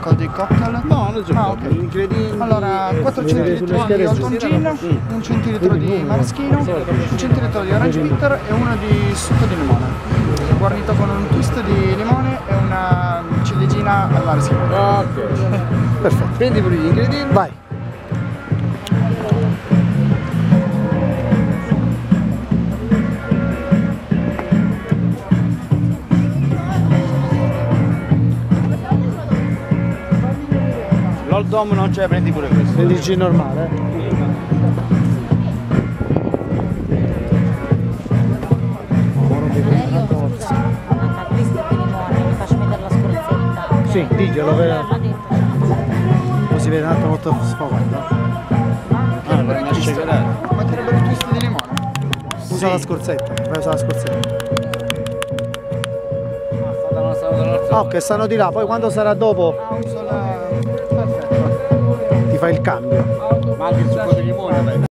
drink o dei cocktail? No, non c'è Ah, okay. ok. ingredienti. Allora, 4 Vedete centilitri sulle di ci Gin, un centilitro di maraschino, un centilitro di orange bitter e uno di succo di limone. Guarnito con un twist di limone e una ciliegina al maraschino. Ok. Perfetto. Prendi pure gli ingredienti. Vai. L'old dome non c'è, prendi pure questo. Prendi il gin normale. a. Sì, diglielo, per- L'ha detto. Così vede un attimo molto sfogato. Ah, per una shakerata. Metterebbero il twist di limone. Usa la scorzetta, vai a usare la scorzetta. Stanno, stanno dall'altra Ah, ok, stanno di là, poi quando sarà dopo Ah, uso la... cambio. Ma anche il succo di limone, dai.